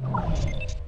you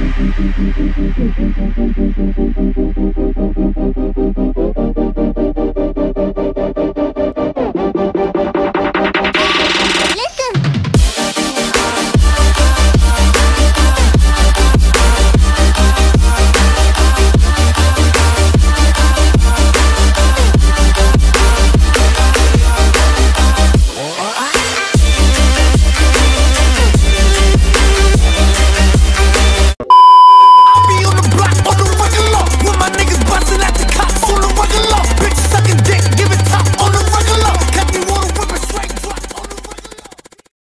Thank you.